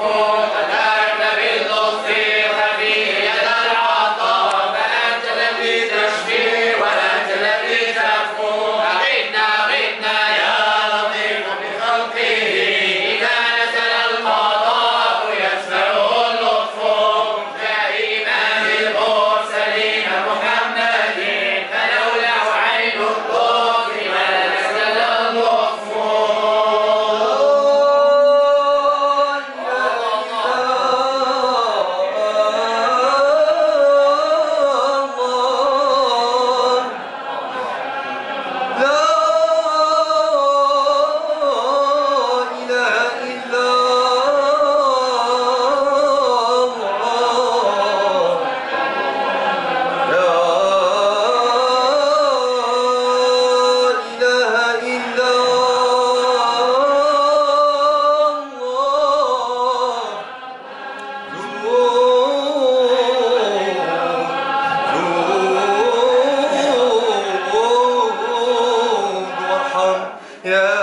어... Yeah.